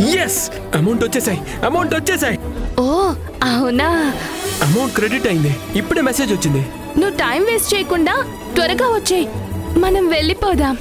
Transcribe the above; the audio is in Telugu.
ఎస్ అమౌంట్ వచ్చేసాయి. అమౌంట్ వచ్చేసాయి. ఓ అవునా? అమౌంట్ క్రెడిట్ అయింది. ఇప్పుడే మెసేజ్ వచ్చింది. నువ్వు టైం వేస్ట్ చేయకుండా త్వరగా వచ్చేయ్. మనం వెళ్ళిపోదాం.